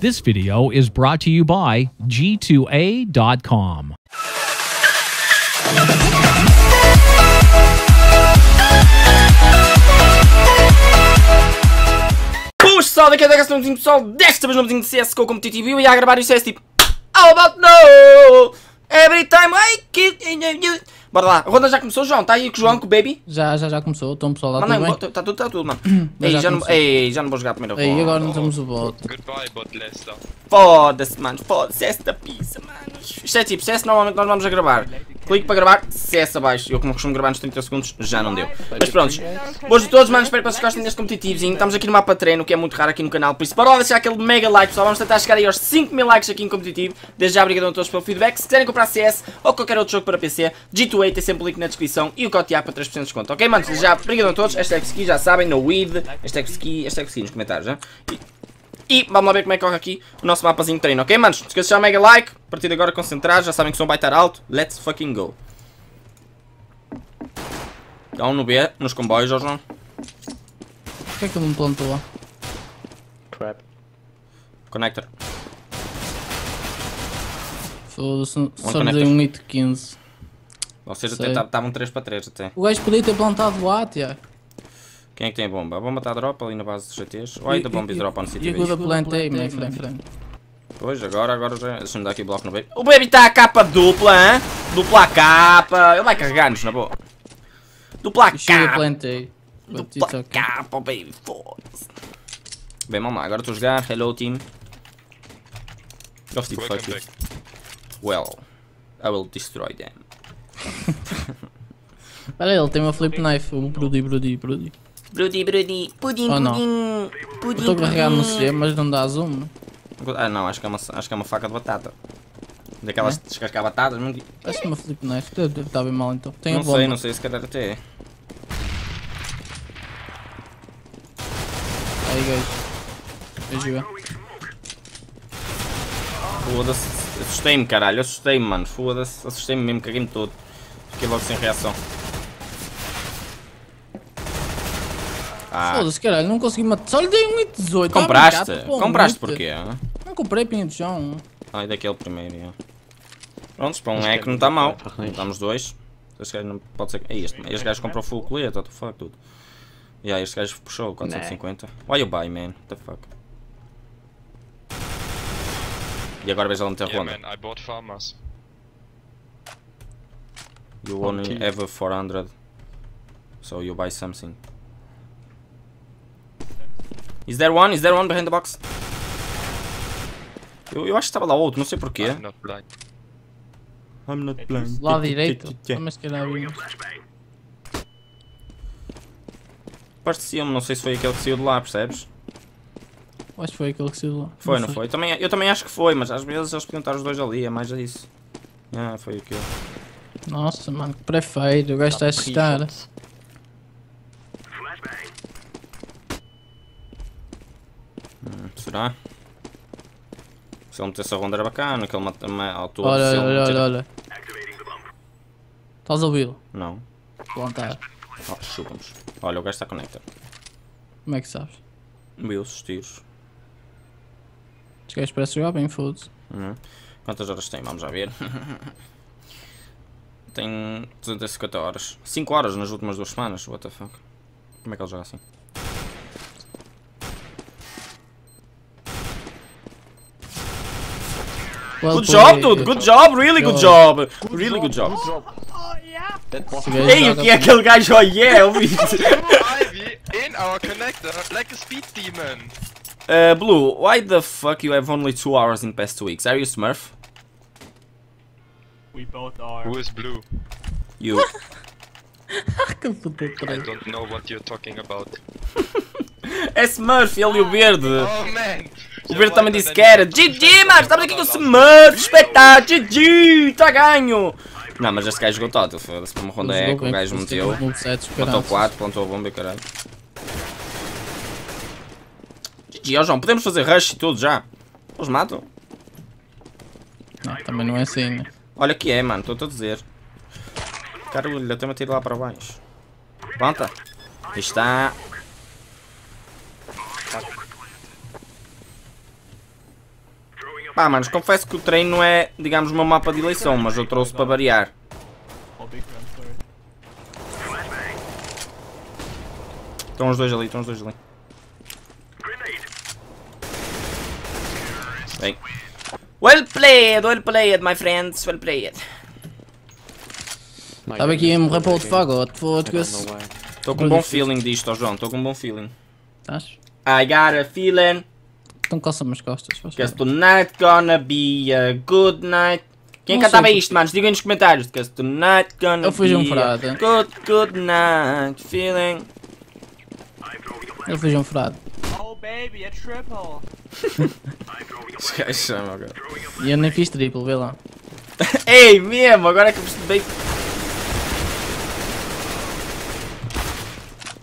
This video is brought to you by G2A.com. Puxa pessoal, daqui a 10 estamos pessoal, desta vez no de CSGO competitivo e a gravar o CS tipo How about no? Every time I kill you Bora lá, a ronda já começou, João, tá aí com o João, com o Baby? Já, já, já começou, então pessoal, lá Mano, tudo bem? está tudo, tá tudo, mano. Ei, já já não, ei, já não vou jogar a primeira Aí ronda agora não temos o voto. Goodbye, bot. Foda-se, mano, foda-se, CS da pizza, mano. Isto é tipo, CS normalmente nós vamos a gravar. Clique para gravar, CS abaixo. Eu como costumo gravar nos 30 segundos, já não deu. Mas pronto, boas de todos, mano, espero que vocês gostem deste competitivozinho. Estamos aqui no mapa treino, que é muito raro aqui no canal. Por isso, para lá deixar aquele mega like, pessoal. Vamos tentar chegar aí aos 5 mil likes aqui em competitivo. Desde já, obrigado a todos pelo feedback. Se quiserem comprar CS ou qualquer outro jogo para PC G2A tem sempre o link na descrição E o código para 3% de desconto Ok, mano, desde já, obrigado a todos Hashtag ski, já sabem, no weed Hashtag ski, hashtag ski nos comentários, já e, e vamos lá ver como é que corre aqui o nosso mapazinho de treino, ok, manos? Não se esqueçam de deixar o mega like. A partir de agora concentrados, já sabem que o som vai estar alto. Let's fucking go. Dá um no B, nos comboios, ó João. Por que é que ele me plantou lá? Connector. Foda-se, só dei um hit 15. Sei. até estavam 3 para 3 até. O gajo podia ter plantado lá, Tiago. Quem é que tem a bomba? A bomba está a drop ali na base dos GTs. Ou ainda bomba e drop on E city a base? Guda plantei, my friend, friend. Pois, agora, agora já. Deixa-me dar aqui bloco no baby. O baby está a capa dupla, hein? Dupla capa. Ele vai carregar-nos, na boa. Dupla Chega capa. plantei. But Dupla capa, baby. Foda-se. Bem, vamos lá. Agora estou a jogar. Hello, team. Gosto de Welcome fuck you. Well, I will destroy them. Olha ele, tem uma flip knife, o Brody, Brody, Brody. Brudi, Brudi, pudim, Oh, não. pudim, pudim, estou carregado no. C, mas não dá zoom. Ah, não, acho que é uma, acho que é uma faca de batata. Daquelas de descascar batatas, não, Parece uma flip knife, deve, deve estar bem mal então. Tem não sei, bomba. não sei se calhar até é. Aí gajo. Foda-se, assustei-me caralho, assustei-me mano, foda-se, assustei-me mesmo, caguei-me todo. Fiquei logo sem reação. Ah, Foda-se, caralho, não consegui matar. Só lhe dei um hit 18. tá a compraste? brincar, pô, Compraste porquê? Não comprei pinha de chão. Ai, daquele primeiro, já. Prontos, para um hack não está mal. Estamos dois. Este gajo não pode ser. Ei, este, este gajo comprou full colete, what the fuck, tudo. E aí, este gajo puxou 450. Why you buy, man? What the fuck? E agora veja ele meter Yeah, ronda. man, I bought farmers. You only have 400. So you buy something. Is there one? Is there one behind the box? Eu, eu acho que estava lá outro, não sei porquê. I'm not blind. I'm not blind. Lá direito. Mas calhar vi. Parecia-me, não sei se foi aquele que saiu de lá, percebes? Acho que foi aquele que saiu lá. Foi, não foi? Também, eu também acho que foi, mas às vezes eles podiam estar os dois ali, é mais isso. Ah, foi aquilo. Nossa, mano, que prefeito. O gajo está a assustar. Hum, será? Se ele metesse a ronda era bacana, que ele mata a altura. Olha, ele olha, meter- olha, olha. Estás a ouvi-lo? Não. Plantar. Oh, chupa-nos. Olha, o gajo está conectado. Como é que sabes? Viu os tiros. Os gajos parecem jogar bem, foda-se. Uhum. Quantas horas tem? Vamos já ver. tem 250 horas. 5 horas nas últimas duas semanas. What the fuck? Como é que ele joga assim? Well Good job, dude! Good job! Really good job! Really good job! Ei, o que é aquele gajo? Oh yeah, ouvi Ivy in our connector like a speed demon. Uh, Blue, why the fuck you have only 2 hours in past 2 weeks? Are you Smurf? We both are. Who is blue? You. Que puta I don't know what you're talking about. É Smurf, ele e o verde. Oh man! O verde também disse que era. GG, mano, estamos aqui com o Smurf, espetáculo, GG, está ganho. Não, mas este gajo jogou todo, foda-se, para uma ronda Jogou eco, o gajo meteu. caraças. 4, plantou a bomba e caralho. GG, ó João, podemos fazer rush e tudo já. Eles matam. Não, também não é assim, né? Olha que é, mano, estou-te a dizer. Caralho, até me tiro lá para baixo. Planta. Está. Pá, manos, confesso que o treino não é, digamos, o meu mapa de eleição, mas eu trouxe para variar. Estão os dois ali, estão os dois ali. Bem. Well played, well played, my friends, well played. Estava aqui a morrer para outro fagote, foda-se. Estou com um bom feeling disto, ó João, estou com um bom feeling. Estás? I got a feeling Então coça-me as costas, faz Because tonight gonna be a good night. Quem Não cantava sei isto, manos? Digam aí nos comentários. Because tonight gonna Eu fui be um a good, good night feeling. Ele fez um furado. Oh baby, a triple. Esse gajo chama agora. E eu nem fiz triplo, vê lá. Ei, mesmo, agora é que eu percebi.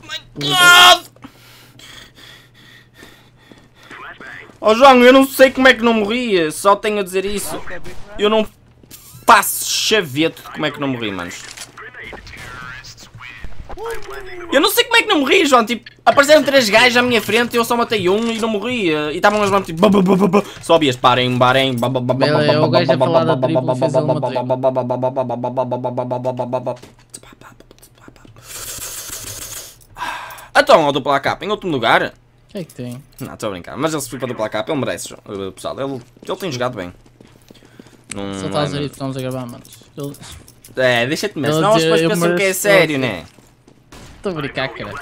My God! Oh João, eu não sei como é que não morri, só tenho a dizer isso. Eu não faço chaveto de como é que não morri, manos. Eu não sei como é que não morri, João. Tipo, apareceram três gajos à minha frente e eu só matei um e não morri. E estavam as mãos tipo. Só ouvias parem, barem. O gajo a falar da tribo fez alguma Então, ao dupla capa, em outro lugar. O que é que tem? Não, estou a brincar. Mas ele se foi para dupla capa, ele merece, João. pessoal. Ele, ele tem jogado bem. Não, Só estás a dizer estamos a gravar, mano. Ele... É, deixa-te mesmo. Senão as pessoas pensam que é sério, né? Estou a brincar, cara.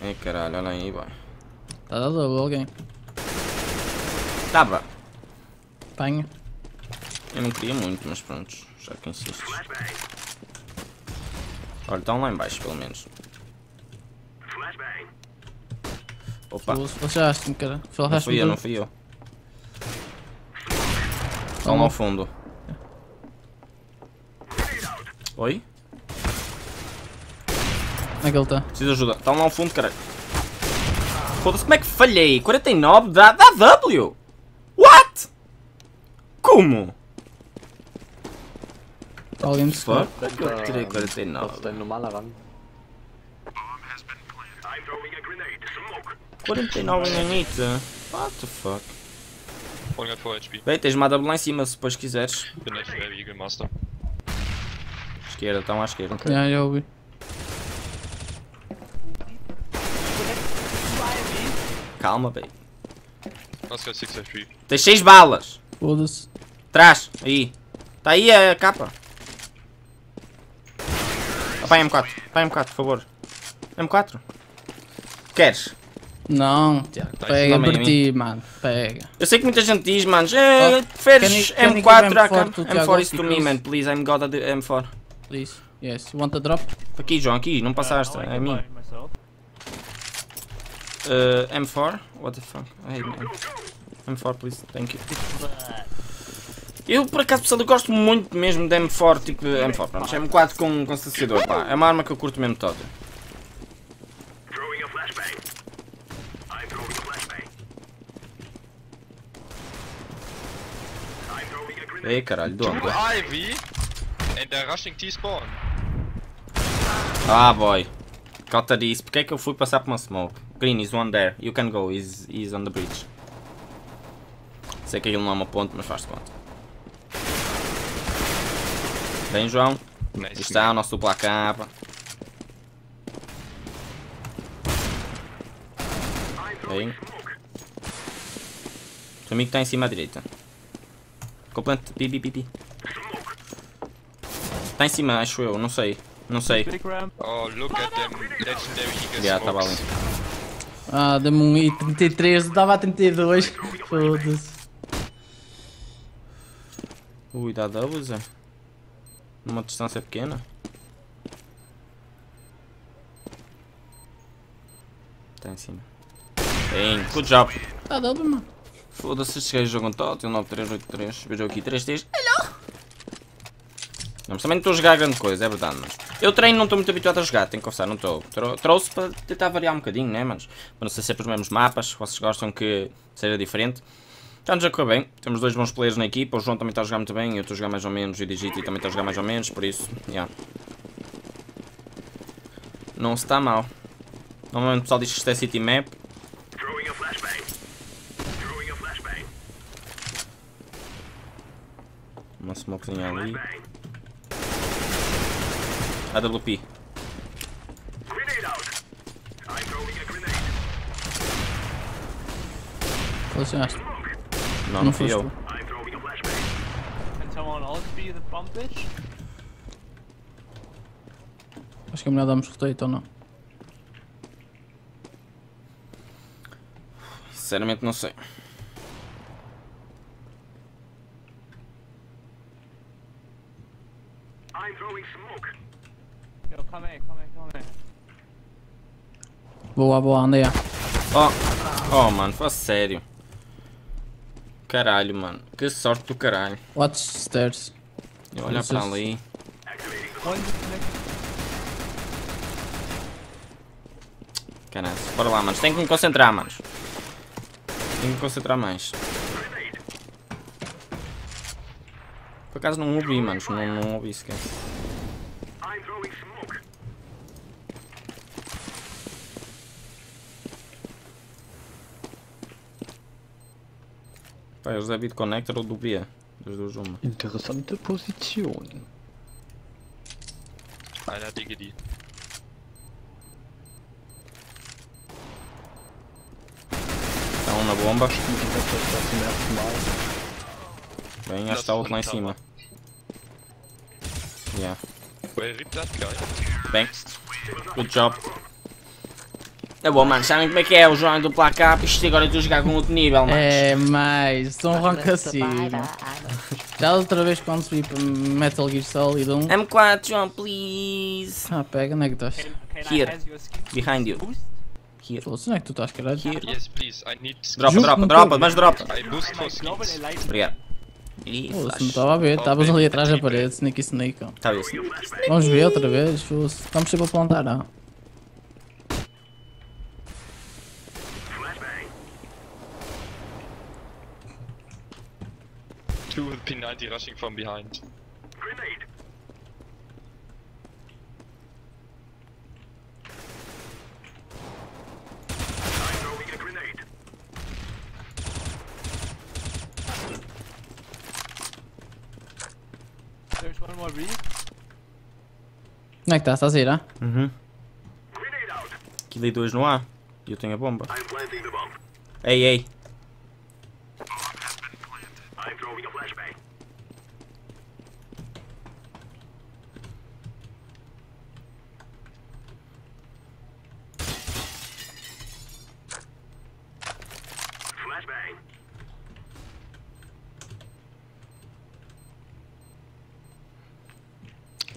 Ai caralho, olha aí, a dar double alguém. Tava. Apanha. Eu não queria muito, mas pronto, já que insistes. Olha, estão lá em baixo, pelo menos. Opa, não Fechaste-me, cara. Fechaste-me. fui eu, não fui eu. Estão lá ao fundo. Oi? Onde é que ele está? Preciso de ajuda. Estão lá ao fundo, caralho. Foda-se, como é que falhei? 49 dá, dá W! What? Como? Está alguém de score? Como é que eu tirei 49? Das ist ein normaler Rang. 49 em Anitta. What the fuck? 100 HP. Bem, tens uma W lá em cima se depois quiseres. Bin echt der Eagle Master. Esquerda, estão à esquerda. Já, já ouvi. Calma, bem. That's got 6 HP. Tens 6 balas. Foda-se. Trás, aí. Está aí a capa. Opa, M4. Opa, M4, por favor. M4. Queres? Não, Tiago. Tá, Pega por ti, mano. Pega. Eu sei que muita gente diz, manos, eh, Oh, preferes can you- can you M4 give à M4 cam- to M4 Tiago is to me, man, please, I'm god of the M4. Please. Yes. You want a drop? Aqui, João, aqui, não passaste, é mim. myself. Uh, M4? What the fuck? Hate man. M4, please, thank you. Eu, por acaso, pessoal, eu gosto muito mesmo de M4, tipo, M4, pronto, M4 com, com silenciador, pá, é uma arma que eu curto mesmo toda. Ei, caralho, Two onde? Ivy and they're rushing T-spawn. Ah, boy. Cota disse, porque é que eu fui passar por uma smoke? Green is one there, you can go, he's, he's on the bridge. Sei que aquilo não é uma ponte, mas faz-te conta. Bem, João, Nice. Está o nosso dupla capa. Bem. O amigo está em cima à direita. Complete. Pi, pi, pi, pi. Está em cima, acho eu, não sei. Não sei. Oh, look at them legendary Eagle estava smokes. ali. Ah, deu-me um I33, dava a 32. Foda-se. Ui, dá doubles, é? Numa distância pequena. Está em cima. Bem, good job. Tá dando, mano. Foda-se, estes gajos jogam todo. 9383. Vejo aqui 33. Hello! Não, mas também não estou a jogar grande coisa, é verdade, mas... Eu treino, não estou muito habituado a jogar, tenho que confessar, não estou. Trouxe para tentar variar um bocadinho, né, mas Para não ser sempre os mesmos mapas, vocês gostam que seja diferente. Já nos correr bem, temos dois bons players na equipa, o João também está a jogar muito bem, eu estou a jogar mais ou menos, e o Digiti também está a jogar mais ou menos, por isso, já. Yeah. Não se está mal. Normalmente o pessoal diz que isto é City Map. Uma smokezinha ali. AWP. Posicionaste. Não, Não não fui eu. tu. Can someone else be the bump bitch? Acho que é melhor darmos rotate ou não. Sinceramente não sei. Yo, come here, come here, come here. Boa, boa, anda aí. Oh, oh mano, fala sério. Caralho, mano. Que sorte do caralho. Watch stairs. Isso para ali. Caralho, bora lá, manos. Tem que me concentrar, manos. Tenho que me concentrar mais. Por acaso não ouvi, manos. Não, não ouvi sequer. Pá, eles devem ir de connector ou do B. Das duas uma. Interessante Position. Einer DGD. Está um na bomba. Ich das das zum ersten Mal. Bem, acho que está outro lá em cima. Yeah. Bem, good job. É bom, mano. Sabem como é que é o João do placar? Isto agora eu estou a jogar com outro nível, mano. É mais, são roncacinho. Já outra vez quando subi para Metal Gear Solid 1. M4, João, please. Ah, pega, onde é que estás? Here. Behind you. Here. Onde é que tu estás, caralho? Yes, please. I need Dropa, dropa, dropa, mas dropa. Obrigado. Ih, Foda-se, não estava a ver, estavas ali atrás da parede, sneaky snake. ó. Tá isso. Vamos ver outra vez. Vamos sempre a plantar, ah. P90 rushing from behind. There's one more B. Onde é que estás? Estás a ir, ah? Uhum. Aqui dei dois no A. E eu tenho a bomba. Ei, ei.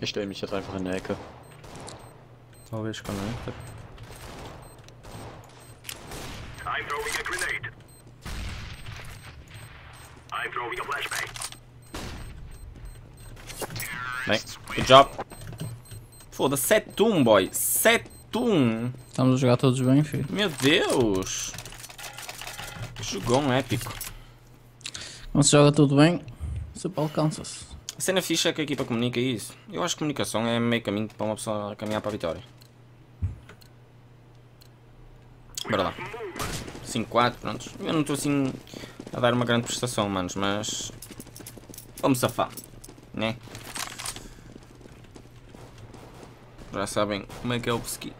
Ich stelle mich jetzt einfach in der Ecke. Talvez conector. Bem, good job. Foda-se, 7-1, boy. 7-1. Estamos a jogar todos bem, filho. Meu Deus. Jogão épico. Quando se joga tudo bem, sempre alcança-se. Cena fixa é que a equipa comunica isso. Eu acho que comunicação é meio caminho para uma pessoa caminhar para a vitória. Bora lá. 5-4, prontos. Eu não estou assim a dar uma grande prestação, manos, mas... Vamos safar, né? Já sabem como é que é o ski.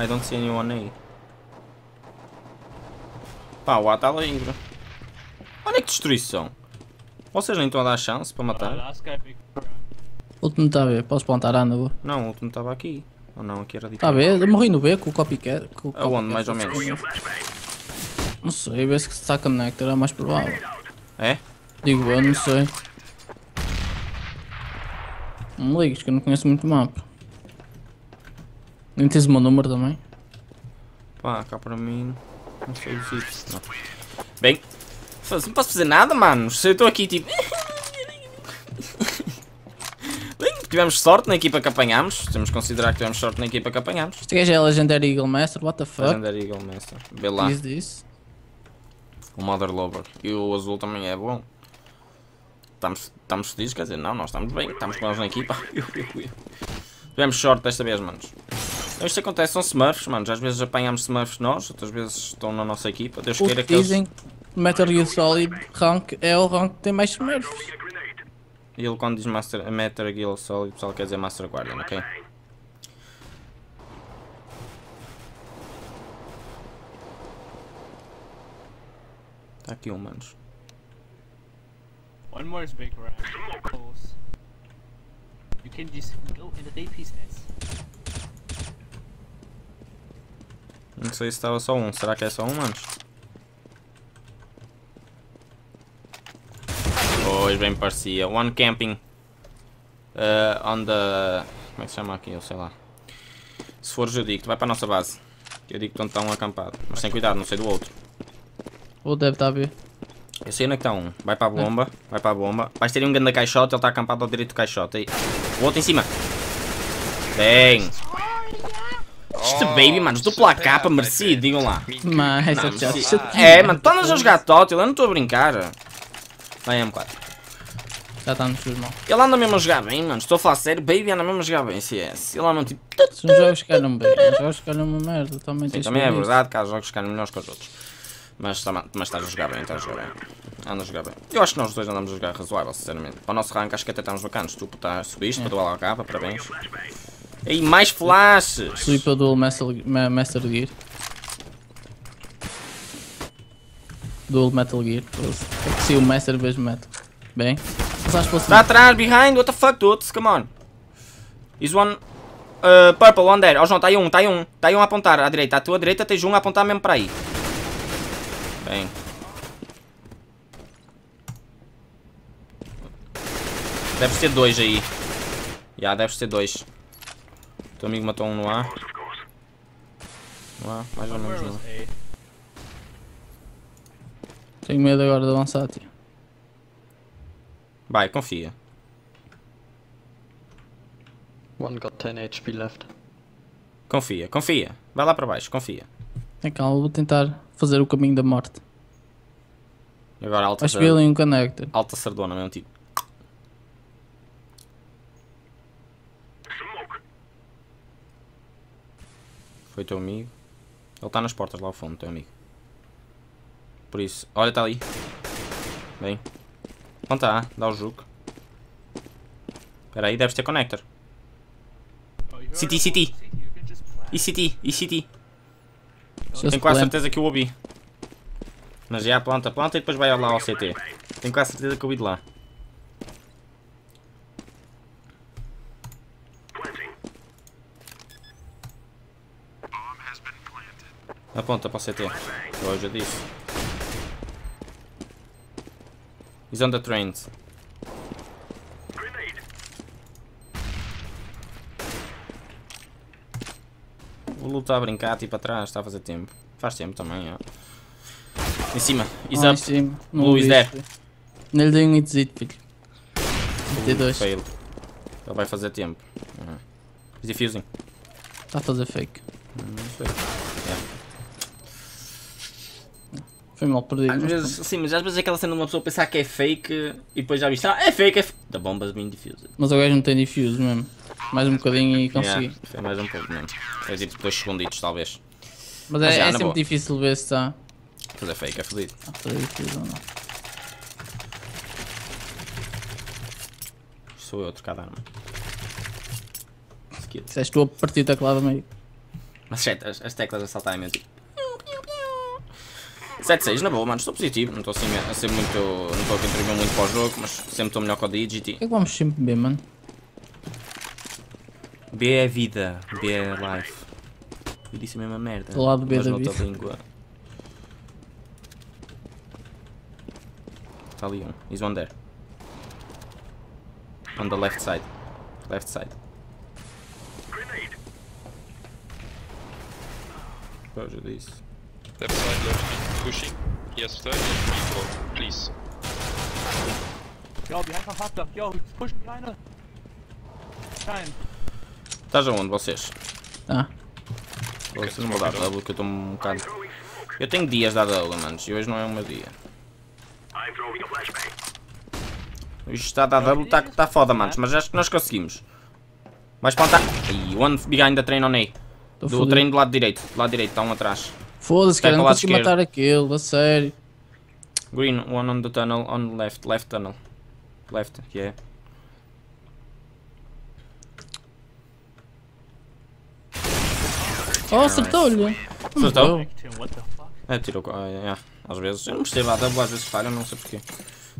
I don't see anyone aí. Pá, o A está livre. Olha que destruição. Vocês nem estão a dar chance para matar? O último está a ver, posso plantar, anda, boa. Não, o último estava aqui. Ou não, aqui era Está a ver? Eu morri no B com o copycat. Com o Aonde, copycat. mais ou menos? Não sei, vê se que está connector, é mais provável. É? Digo eu, não sei. Não me ligues que eu não conheço muito o mapa. Nem tens o meu número também. Pá, cá para mim. Não sei o. Não. Bem, não posso fazer nada, mano. Se eu estou aqui tipo. Bem, tivemos sorte na equipa que apanhámos. Temos que considerar que tivemos sorte na equipa que apanhámos. Este gajo é Legendary Eagle Master, what the fuck Legendary Eagle Master. Vê lá, o Mother Lover. E o azul também é bom. Estamos, estamos felizes, quer dizer, não, nós estamos bem. Estamos com eles na equipa. Tivemos sorte desta vez, manos. Isto acontece, são Smurfs, mano. Às vezes apanhamos Smurfs nós, outras vezes estão na nossa equipa. Deus O queira que que eles... dizem que Metal Gear Solid rank é o rank que tem mais smurfs. E ele quando diz Master, Metal Gear Solid, o pessoal quer dizer Master Guardian, ok? Tá aqui um, manos. One more is big. Close. You can just go in the day piece Não sei se estava só um. Será que é só um, manos? Pois, bem parecia. One camping. Uh, on the... Como é que se chama aqui? Eu sei lá. Se fores eu digo, vai para a nossa base. Eu digo que onde está um acampado. Mas tem cuidado, não sei do outro. Ou deve estar a ver. Eu sei onde é que está um. Vai para a bomba. Vai para a bomba. Vais ter um grande caixote. Ele está acampado ao direito do caixote. Aí. O outro em cima. Bem. Baby, mano. Dupla capa, merecido. Digam lá. Mas Não, merecido. É, mano. Estás a jogar Tótil. Eu não estou a brincar. Vai M4. já está nos seus mãos. Ele anda mesmo a jogar bem, mano. Estou a falar sério. Baby anda mesmo a jogar bem. CS. Ele anda tipo. São jogos que bem, os jogos que uma merda. Também Sim, também é verdade que há jogos que ficam melhores que os outros. Mas, tá- mas estás a jogar bem, estás a jogar bem. Anda a jogar bem. Eu acho que nós dois andamos a jogar razoável, sinceramente. Para o nosso rank acho que até estamos bacanas. Tu tá, subiste para do LK, parabéns. E mais flashes! Subi para o Dual Master, Ma- Master Gear. Dual Metal Gear. É que se o Master vez Metal. Bem. Está atrás, behind, what the fuck, dudes, come on. Is one... Uh, purple, one there. Oh, João, está aí um, está aí um. Está aí um a apontar à direita. À tua direita tens um a apontar mesmo para aí. Bem. Deve ter dois aí. Já, deve ter dois. O teu amigo matou um no A. No A, mais ou menos no was A. A. Tenho medo agora de avançar, tio. Vai, confia. One got 10 HP left. Confia, confia. Vai lá para baixo, confia. Tem calma, vou tentar fazer o caminho da morte. E agora alta, Acho que ali um connector. alta sardona, meu tipo. Foi teu amigo. Ele está nas portas lá ao fundo, teu amigo. Por isso, olha, está ali. Bem. Não está, dá o jugo. Espera aí, deves ter connector. City, city. City. E CT, e CT. Just Tenho quase certeza que eu ouvi. Mas já planta, planta e depois vai lá ao CT. Tenho quase certeza que eu ouvi de lá. Aponta para o CT. Eu já disse. He's on the trains. O Lu está a brincar, tipo atrás, está a fazer tempo. Faz tempo também, ó. Em cima, he's Ah, em up. cima. Não Blue is there. isto. Nele dei um hitzito, filho. T2. Fail. Ele vai fazer tempo. Uhum. He's defusing. Está a fazer fake. Não sei. Foi mal perdido. Às mas vezes, sim, mas às vezes é aquela cena de uma pessoa pensar que é fake e depois já viste, ah, é fake, é fake. The bombas being diffused. Mas o gajo não tem diffuse mesmo. Mais um bocadinho e consegui. Yeah, foi mais um pouco mesmo. Foi tipo dois segunditos, talvez. Mas, Mas é, já, é sempre boa. difícil ver se está Fazer fake é fodido. a fazer diffuse ou não. Sou eu a trocar de arma. Skill. Disseste tu a partir da teclado a meio. Mas as, as teclas a saltarem mesmo. 7-6, na boa, mano, estou positivo. Não estou assim a ser muito. Não estou a contribuir muito para o jogo, mas sempre estou melhor que o Digit. Por que é que vamos sempre B, mano? B é vida, B é life. Eu disse a mesma merda. Do lado B mas da vida. língua. Está ali um. He's one there. On the left side. Left side. Pois eu disse. Left side, left, pushing. Yes, third, yes, people, please. Yo, behind my hot Yo, he's pushing behind us. Time. Estás aonde vocês? Ah, Vocês não vou dar W que eu estou um bocado. Eu tenho dias de AW, manos, e hoje não é o meu dia. Hoje está a dar W, está tá foda, manos, mas acho que nós conseguimos. Vais plantar. Ih, one behind the train on A. Do fudido. treino do lado direito. Do lado direito, está um atrás. Foda-se, cara, não consegui esquerdo. matar aquele, a sério. Green, one on the tunnel, on left, left tunnel. Left, yeah. Oh, acertou-lhe. Acertou? The fuck? É, tirou. co- é, é. Às vezes, eu não percebo, a double às vezes falha, não sei porquê.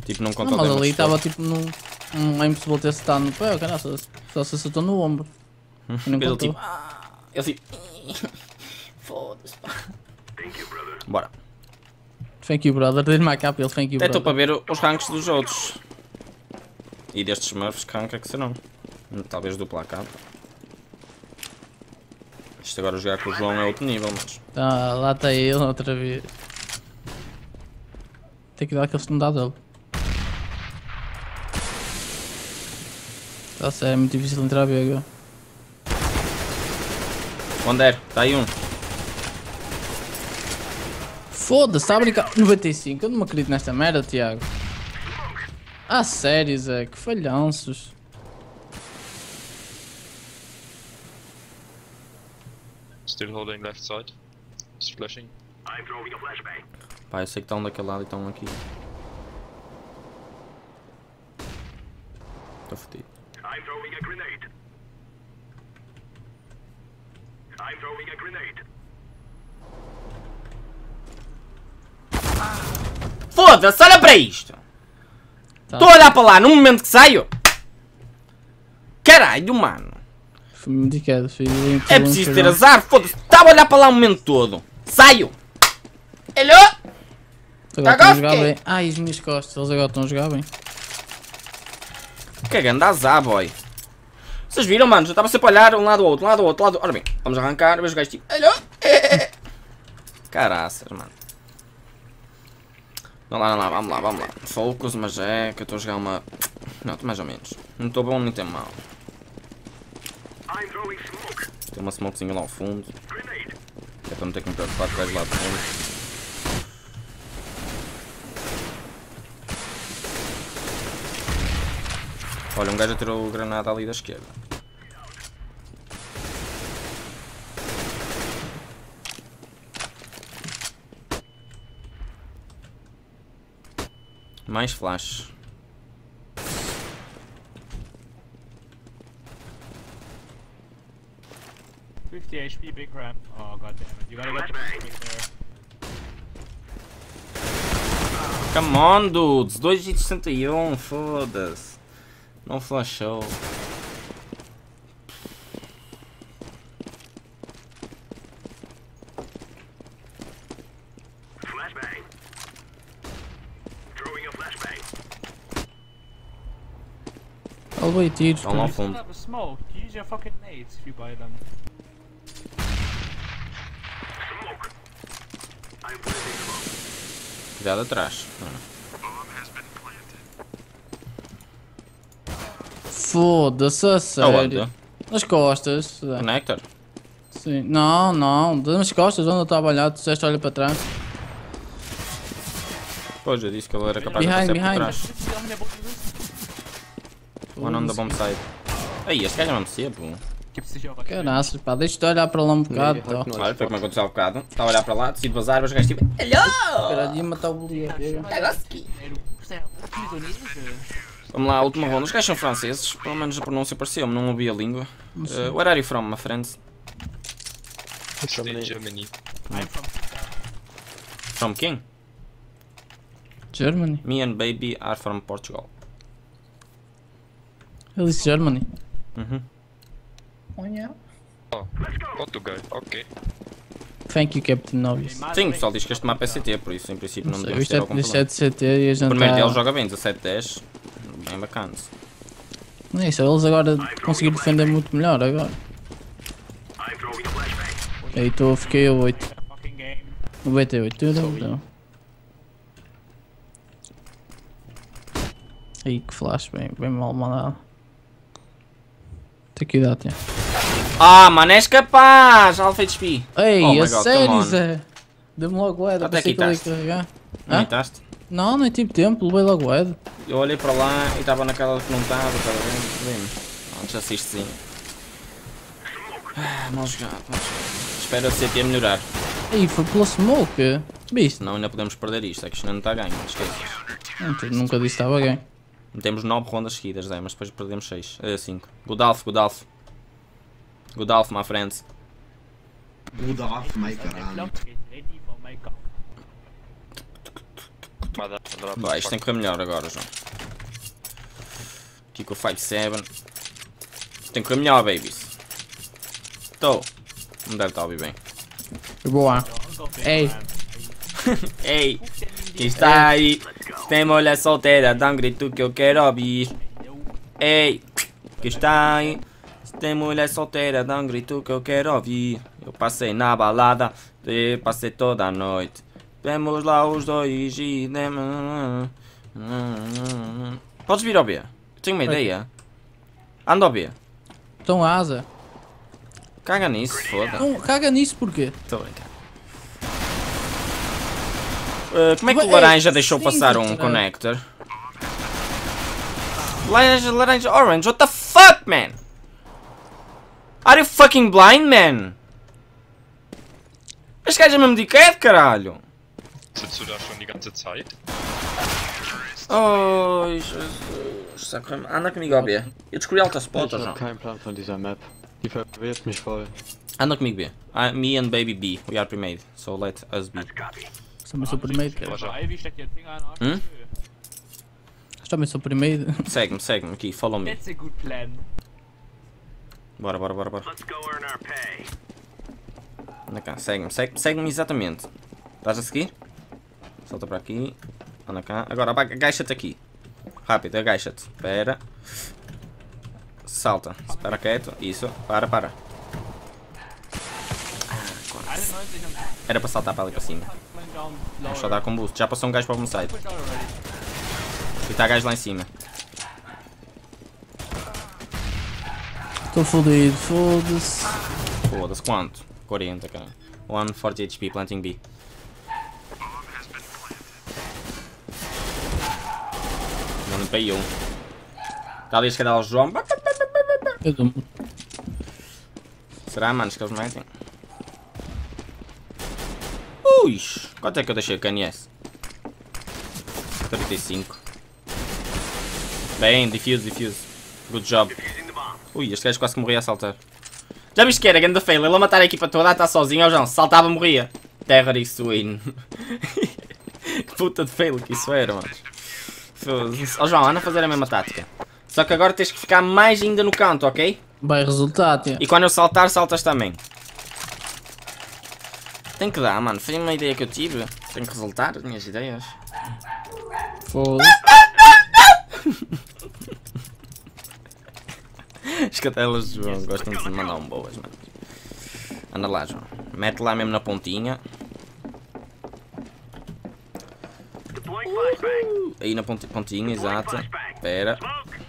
Tipo, não conta Não, o mas ali estava tipo no. Não é impossível ter acertado no pé, cara, só, só se acertou no ombro. E não Ele contou. tipo. ah, Ele tipo. Foda-se, pá. Bora. Thank you, brother. Dei-lhe uma capa ele thank you, Até estou para brother. ver os ranks dos outros. E destes Smurfs, que rank é que serão? Talvez dupla capa. Isto agora jogar com o João é outro nível, mas. Tá, lá está ele outra vez. Tem que dar aquele segundo dado dele. Tá sério, é muito difícil entrar a BH. Onde é? Está aí um. Foda-se, está a brincar. 95, eu não me acredito nesta merda, Tiago. Ah, sério, Zé, que falhanços. Still holding left side. Just flashing. Pá, eu sei que estão daquele lado e estão aqui. Estou fodido. I'm throwing a grenade. I'm throwing a grenade. Foda-se, olha para isto! Tá. Estou a olhar para lá no momento que saio! Caralho, mano! Fui medicado, fui limpo. É preciso ter azar, foda-se! Estava a olhar para lá o momento todo! Saio! Alô? Agora Tá estão a jogar bem. Ai, as minhas costas, eles agora estão a jogar bem. Cagando a azar, boy! Vocês viram, mano? Já estava sempre a olhar um lado ao outro, um lado ao outro, um lado. Ora bem, vamos arrancar, vejo o gajo tipo. Alô? Caraças, mano. Vamos lá, vamos lá, vamos lá, vamos lá. Focus, mas é que eu estou a jogar uma. Não, mais ou menos. Não estou bom nem tão mal. Tem uma smokezinha lá ao fundo. É para não ter que me preocupar com lá de fundo. Olha, um gajo atirou granada ali da esquerda. Mais flash. Fifty HP, big ramp. Oh god damn it! You gotta get right there. Come on, dudes! 2,61, foda-se. Não flashou. Flashbang. Throwing a flashbang. Ele veio tiros. Estão lá ao You still fundo. have a smoke. Use your fucking nades if you buy them. Smoke. I'm planting smoke. Cuidado atrás. Foda-se, a sério. Aonde? Nas costas. Zé. Connector? Sim. Não, não. Nas costas, onde eu estava olhar, tu disseste olha para trás. Pois, eu disse que ele era capaz Behind, de por behind. trás. This is how many bullets is this? One on the bomb side. Aí, este gajo é mesmo sebo. Caraças, pá, deixa-te olhar para lá um bocado. Tá. Olha, foi como aconteceu há bocado. Estava a olhar para lá, decido vazar, mas o gajo tipo. Hello! Caralho, ia matar o bist ja Indonesisch. Vamos lá, última ronda. Os gajos são franceses, pelo menos a pronúncia pareceu-me, não ouvi a língua. Uh, where are you from, my friend? Germany. Germany. I'm from. From King? Germany. Me and baby are from Portugal. Ele disse Germany. Uhum. Oh, Portugal. Okay. Thank you, Captain Novice. Sim, o pessoal diz que este mapa é CT, por isso em princípio não Não devemos isto ter é, algum é problema. de CT e a gente O primeiro tá- deles joga bem, 17-10. Bem bacana. Não é isso, eles agora conseguiram defender muito melhor agora. Aí tô, fiquei a 8. Fucking game. O BT8, tudo. Então. Aí que flash, bem, bem mal mandado. Tem que cuidar, tia. Ah, mano, és capaz! Alpha HP. Ei, Oh a God, sério. Zé? Deu-me logo Ed, Até que carregar. Não Hã? imitaste? Não, nem tive tempo, levei logo Ed. Eu olhei para lá e estava naquela que não estava, estava bem? Vem. Antes assiste sim. Ah, mal jogado, mal jogado. Espero a CT melhorar. Aí foi pela smoke. Viste? Senão ainda podemos perder isto. É que isto ainda não está ganho. Esqueças. Não, nunca disse que estava bem. Temos 9 rondas seguidas, é, mas depois perdemos 6. 5. Good Alf, good Alf. Good Alf, my friends. Off, my The caralho. Vai, isto tem que correr melhor agora, João. Aqui com o 5-7. Tem que correr melhor, babies. Estou. Não deve estar a ouvir bem. Boa. Ei. Ei, quem está aí? Tem mulher solteira, dá um grito que eu quero ouvir. Ei, que está aí? Tem mulher solteira, dá um grito que eu quero ouvir. Eu passei na balada, passei toda a noite. Vemos lá os dois e. Podes vir ao B? Tenho uma ideia. Anda ao B. Então asa. Caga nisso, foda. Não, caga nisso porquê? A brincar. Uh, como é que o Ei, laranja deixou passar um caralho. connector? Laranja, laranja, orange, what the fuck, man? Are you fucking blind, man? Este gajo é mesmo dickhead, caralho. Sitzt du da schon die ganze Zeit? Oh, Jesus. Saco, Anda comigo B. Eu descobri alta spot, Ich hab João. keinen Plan von dieser Map. Die verwirrt mich voll. Anda comigo B. Uh, me and baby B. We are pre-made. So let us be. Finger in den Arsch. Hm? Também sou primeiro. Segue-me, segue-me aqui. Follow me. That's a good plan. Bora, bora, bora, bora. Let's go earn our pay. Anda cá, segue-me, segue- segue-me exatamente. Estás a seguir? Salta para aqui. Anda cá. Agora agacha-te aqui. Rápido, agacha-te. Espera. Salta. Espera quieto. Isso. Para, para. Alle 90 am Era para saltar para ali para cima. Vamos só dar com boost. Já passou um gajo para o home side. Push out already. E está gajo lá em cima. Estou fodido, foda-se. Foda-se, quanto? 40, cara. 140 HP, planting B. Não limpei um. Está ali a escada ao João. Será, manos, que eles metem? Ui, quanto é que eu deixei o KNS? 35. Bem, diffuse, diffuse. Good job. Ui, este gajo quase que morria a saltar. Já viste que era, grande fail? Ele a matar a equipa toda, a estar sozinho, ó João, saltava, morria. Terrorist win. que puta de fail que isso era, mano. Ó João, anda a fazer a mesma tática. Só que agora tens que ficar mais ainda no canto, ok? Vai resultar, tia. E quando eu saltar, saltas também. Tem que dar, mano. Foi uma ideia que eu tive. Tem que resultar as minhas ideias. Foda-se. As cadelas de João gostam de mandar um boas, mano. Anda lá, João. Mete lá mesmo na pontinha. Aí na ponti- pontinha, exato. Espera.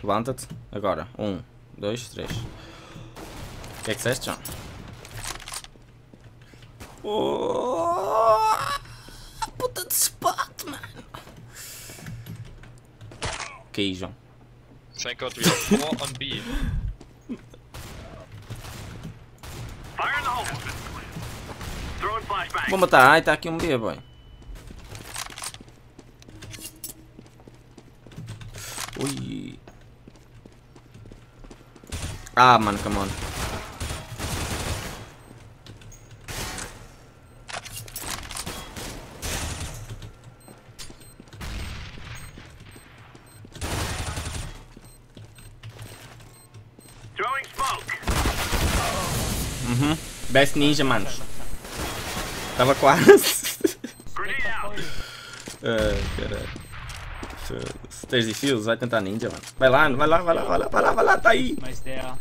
Levanta-te. Agora. Um, dois, três. O que é que disseste, João? Oh, puta de spot, mano. Ok, João. Thank God we have 4 on B. Fire in the hole. Throwing flashbang. Vou matar. Ai, tá aqui um B, boy. Ui. Ah, mano, come on. Best ninja, manos. Tava quase. Ai, caralho. Se tens defios, vai tentar ninja, mano. Vai lá, vai lá, vai lá, vai lá, vai lá, vai lá, tá aí. Mas der.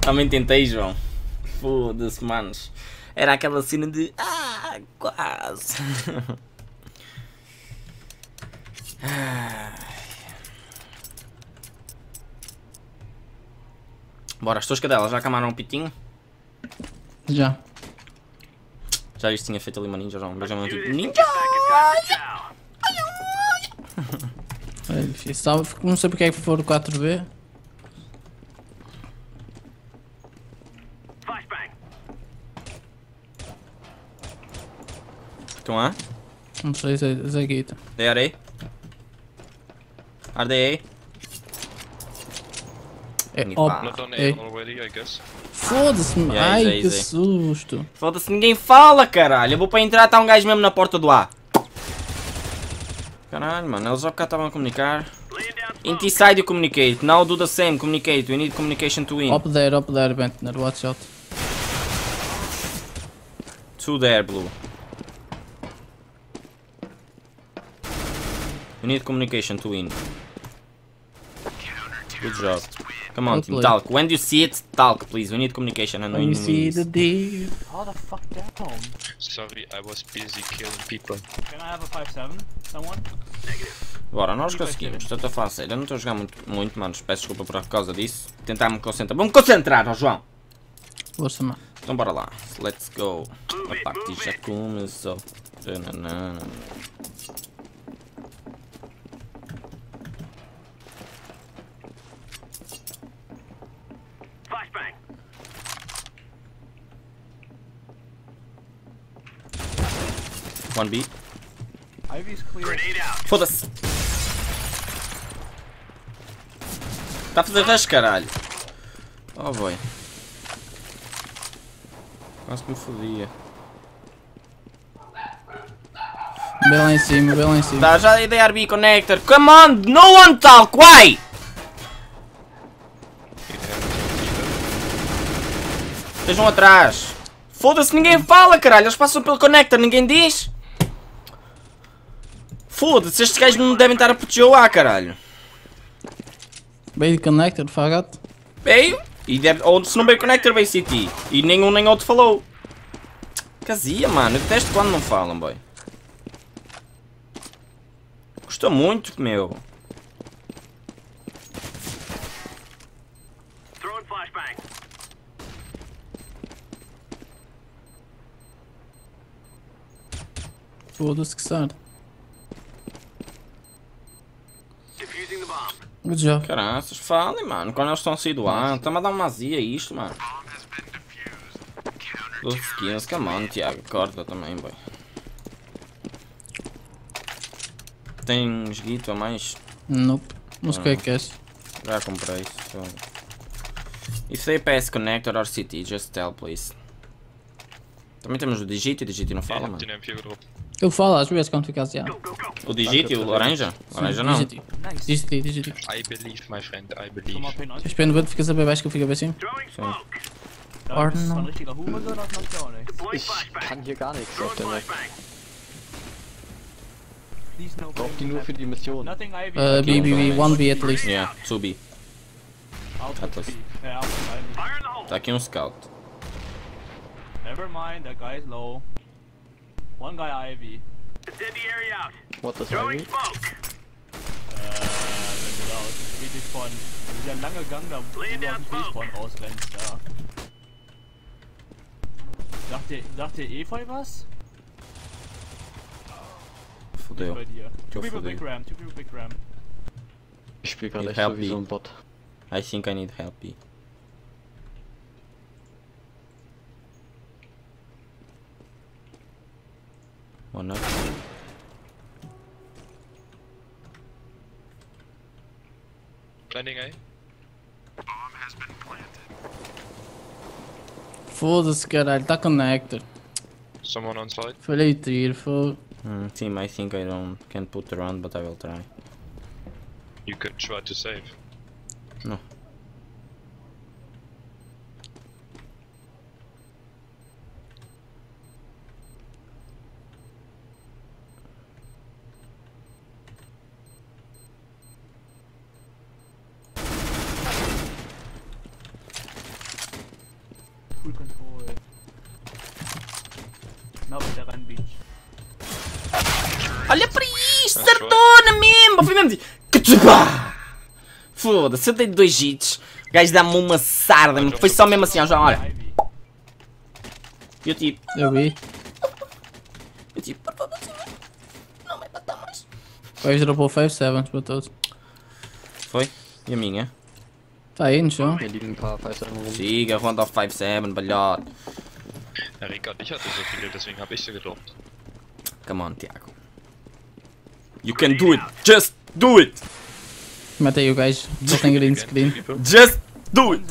Também tentei, João. Foda-se, manos. Era aquela cena de. Ah, quase. Bora, as tuas cadelas já camaram um pitinho? Já. Já que tinha feito ali uma ninja, tipo. Back and down. É É difícil. Sabe, não sei porque é que for o 4B. Flashbang. Estão a? Não sei se é Zaguita. They are A. Are they A? É, ó, guess. Foda-se, Yeah, ai que susto. Foda-se, ninguém fala, caralho. Eu vou para entrar, tá um gajo mesmo na porta do A. Caralho, mano, eles já cá estavam a comunicar. Laying down smoke. Into side you communicate. Now do the same, communicate. We need communication to win. Up there, up there, Bentner, watch out. Two there, blue. We need communication to win. Good job. Come on, team, talk. When you see it, talk, please. We need communication and When we you see the deer. How the fuck down? Sorry, I was busy killing people. Can I have a 5-7? Someone? Bora, nós conseguimos. Estou a falar sério. Eu não estou a jogar muito, muito, mano. Peço desculpa por causa disso. Tentar me concentrar. Vamos concentrar, ó João. Força, mano. Então bora lá. Let's go. A partida já começou. Tananana. Flashbang. One B. Ivy's clear. Grenade out. Foda-se. Está a fazer rush, caralho. Oh boy. Quase que me fodia. Bem lá em cima, bem lá em cima. Dá já a RB connector. Come on, no one talk, why? Estejam atrás. Foda-se, ninguém fala, caralho. Eles passam pelo connector, ninguém diz. Foda-se, estes gajos não devem estar a proteger o A, caralho. Bem de connector, fagato. Veio. E deve, ou se não veio connector, veio CT. E nenhum nem outro falou. Casia, mano. Eu detesto quando não falam, boy. Custa muito, meu. Foda-se que sarde. Defusing the bomb. Good job. Caraças, falem, mano. Quando eles estão a sair do ar, tá-me a dar uma azia isto, mano. Dos skins, come on, Tiago. Corta também, boy. Tem esguito a mais? Nope. Não sei o que é que és. Já comprei. So. If they pass connector or CT, just tell, please. Também temos o Digit, o Digit não fala, Ja, mano. Eu falo às vezes quando fica assim. Go, go, go. O Digit e o laranja? Laranja não. Digiti. Digiti, digiti. I believe, my friend, I believe. Ich bin weit, ficas a bem baixo que eu fico a assim. Da ist Ordnung. ein richtiger Hurensohn, Ich kann hier gar nichts auf der Map. Braucht die nur für die Mission. Uh, B, B, B, 1B at least. Yeah, 2B. Out Atlas. Tá aqui um scout. Never mind, that guy is low. One guy Ivy. Incendiary out. What does I Throwing mean? smoke. Äh, wenn du da aus dem Respawn, dieser lange Gang da, wo Lay du aus down. Respawn rausrennst, ja. Sagt dir, sagt dir Efeu was? Fodeu. Bei. Two people big ram, two people big ram. Ich spiele gerade echt so wie so ein Bot. I think I need help. B. One up. Planning A. Foda-se, caralho. Tá connector. Someone on side. Falhei o tiro, foda Hmm, team, I think I don't can put around, but I will try. You could try to save. No. Full Control. Na, bitte ran, Beach. Olha para isto, acertou na mesma! Foi mesmo de... Catubá! Foda-se, eu dei dois hits. O gajo dá-me uma sarda, mano. foi só mesmo assim, ó, João, olha. E eu tipo, Eu vi. eu tipo, por favor, senhor, não vai matar mais. O gajo dropou 5 7 para todos. E a minha? Tá aí no chão. Rum. Siga, Rund auf 5-7, balhote. Ja, Rickard, ich hatte so viele, deswegen habe ich sie gedroppt. Come on, Tiago. You can do it. Just do it. Matei o gajo. Só tem green screen. Just do it.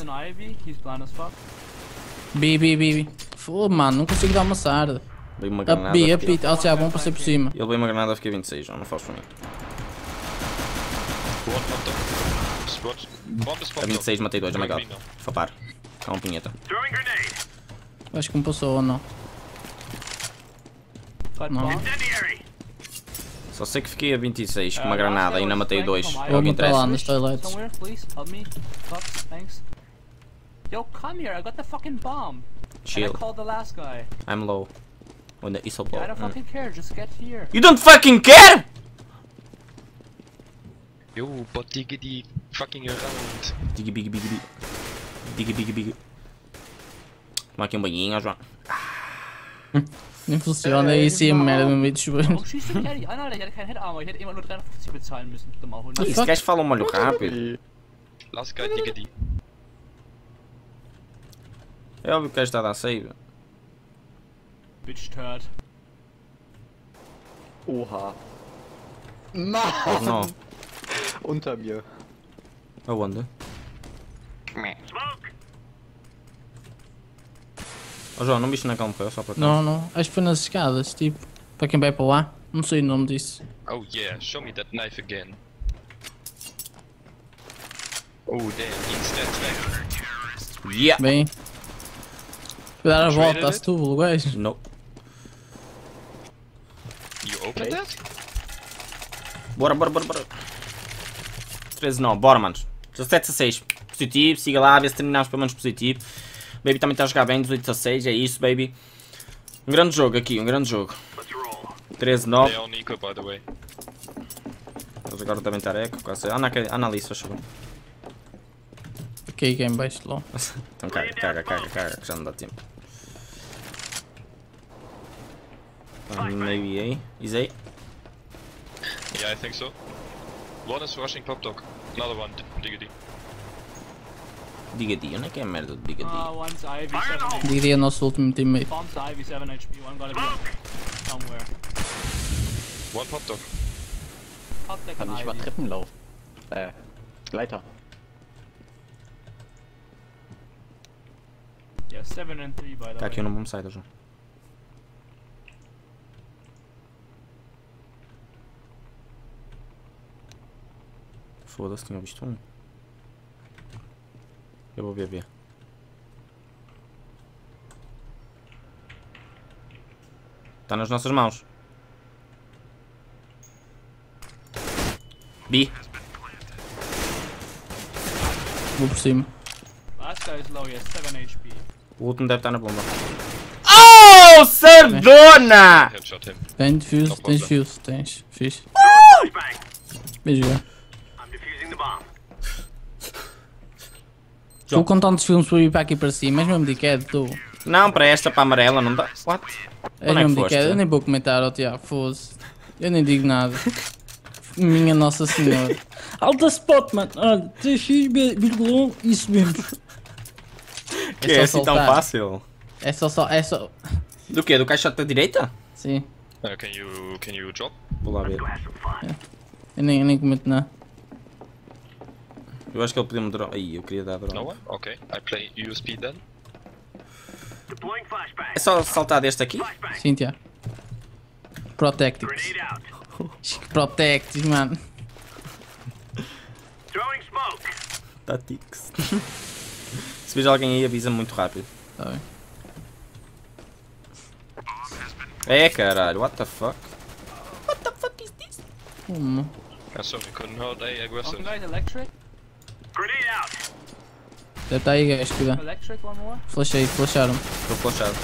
B, B, B, B. Foda, mano, não consigo dar uma sarda. Veio uma Up granada. B, up fiquei- B. Ah, Tiago, vamos passar por cima. Ele veio uma granada, fiquei 26, João, não faz pop A top. 26, matei dois, oh my god. Fapar. Há um grenade. Acho que me passou ou não. Incendiary. Só sei que fiquei a 26 com uma Uh, granada e ainda matei dois. É o que matar lá interessa. nos thanks. Yo, come here, I got the fucking bomb. And I Chill. called the last guy. I'm low. On the ISO blow. I don't Mm. fucking care, just get here. You don't fucking care? Yo, but diggity fucking around. Diggy biggy biggy biggy. Diggy biggy biggy. Toma aqui um banhinho, João. Nem funciona, é isso aí, merda, meu meio de chuveiro. Warum schießt du Caddy? Ah nein, ich hatte keinen Hit-Armor, ich hätte immer nur 350 bezahlen müssen. Dummer Hund. Esse gajo fala um molho rápido. Last guy diggity. É óbvio que o gajo está a dar save. Bitch turd. Oha. Mas não. Unter mir. Aonde? Smoke. Ó João, não viste naquele morreu só para cá? Não, não, acho que foi nas escadas, tipo, para quem vai para lá. Não sei o nome disso. Oh yeah, show me that knife again. Oh damn, he's dead back. Yeah! Bem. Foi dar a volta a it? setúbal, o gajo. No. You opened that? Bora, bora, bora, bora. 13 não, bora, manos. 17 a 6. Positivo, siga lá, vê se terminamos pelo menos positivo. Baby também está a jogar bem, 18 a 6, é isso, baby. Um grande jogo aqui, um grande jogo. Let's roll. 13 9. They all Nico, by the way. Eles agora devem estar eco, quase. Ana, analisa, faz favor. Ok, em baixo, lá. Então caga, caga, caga, caga, que já não dá tempo. Um, maybe A. Is A? Yeah, I think so. One is rushing pop dog. Another one, di- diggity. Diga D, onde é que é a merda do Diga D? Uh, one's Ivy 7 HP. Diria nosso último teammate. Bomb's Ivy 7 HP, one gotta be somewhere. One pop dog. Pop like Kann an nicht mal. Treppen laufen. Äh, Leiter. Yeah, 7 and 3 by the aqui way. no bom side, João. Foda-se, tinha visto um. Eu vou ver, ver. Está nas nossas mãos. B. Vou por cima. Last guy is low, yeah, 7 HP. O último deve estar na bomba. Oh, Sardona! Tem defuse, tens defuse, tens. Fixe. Flashbang. Beijo. I'm defusing the bomb. Vou com tantos filmes para ir para aqui para cima, és mesmo dickhead, tu. Não, para esta, para a amarela, não dá. What? És é que mesmo dickhead, eu nem vou comentar, ó Tiago, fosse. Eu nem digo nada. Minha Nossa Senhora. Alta spot, mano. Olha, 3x,1 e subimos. Que é só assim tão fácil? É só, só, é só. Do quê? Do caixote da direita? Sim, Uh, can you can you drop? Vou lá ver. eu nem, eu nem comento nada. Eu acho que ele podia me dar. Aí, eu queria dar No drone. one? Okay, I play USP then. É só saltar deste aqui? Tiago. Protectics. Grenade out. Protects, mano. Throwing smoke. Tactics. Se vejo alguém aí, avisa muito rápido. Tá bem. É caralho, what the fuck? Como? Yeah, so we couldn't hold A aggressive. guy's electric. Grenade out. Deve estar aí, gajo, cuidado. More. Flashei, flasharam. Estou flashado.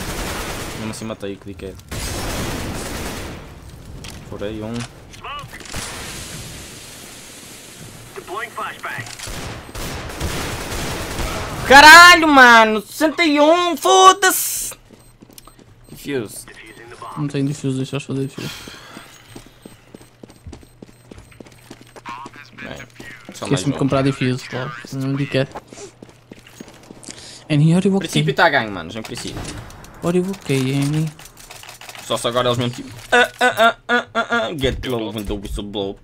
Mesmo assim matei, que dica é. Furei um. Smoke. Deploying flashbang. Caralho, mano! 61, foda-se! Defuse. Não tenho defuse, deixa eu fazer defuse. Esqueci-me de um. comprar diffuse, claro. Não me. And here you O okay. princípio está a ganho, manos, em princípio. What you okay, Amy? Só se agora eles mesmo tipo. Ah, ah, ah, ah, ah, ah, get low when the whistle blow.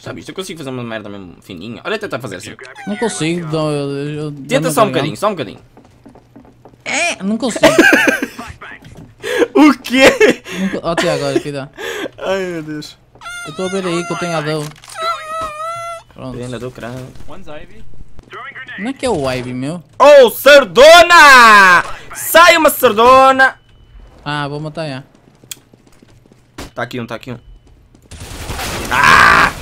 Sabe isto? Eu consigo fazer uma merda mesmo fininha. Olha, tentar fazer assim. Não consigo, dou- eu, Tenta só um bocadinho, só um bocadinho. É, não consigo. O quê? Não Ó, Tiago, olha, cuidado. Ai meu Deus. Eu estou a ver aí que eu tenho a dor. Pronto. Pena do crânio. Não é que é o Ivy, meu? Oh, Sardona! Sai uma Sardona! Ah, vou matar já. Tá aqui um, tá aqui um. Ah!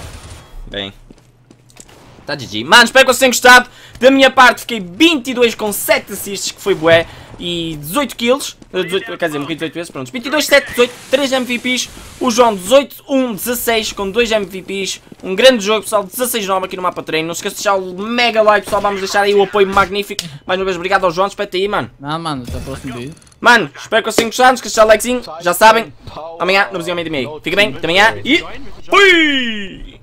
Bem. Tá GG. Mano, espero que vocês tenham gostado. Da minha parte, fiquei 22 com 7 assists, que foi bué. E 18 kills. Eh, 18, quer dizer, morri 18 vezes. Pronto. 22, 7, 18, 3 MVPs. O João 18, 1, 16 com 2 MVPs. Um grande jogo, pessoal. 16 9 aqui no mapa treino. Não se esqueça de deixar o mega like, pessoal. Vamos deixar aí o apoio magnífico. Mais uma vez, obrigado ao João. Espeta aí, mano. Não, mano, até o próximo vídeo. Mano, espero que vocês tenham gostado. Não se esqueça de deixar o likezinho. Já sabem. Amanhã, no vizinho ao meio e meio. Fica bem, até amanhã e. Fui!